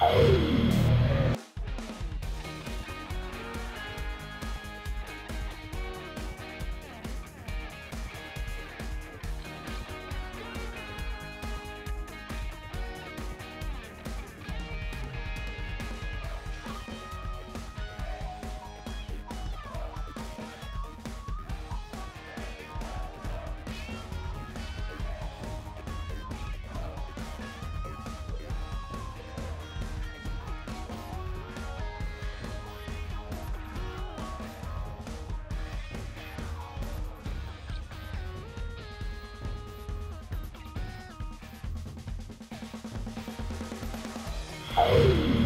Oh. Oh.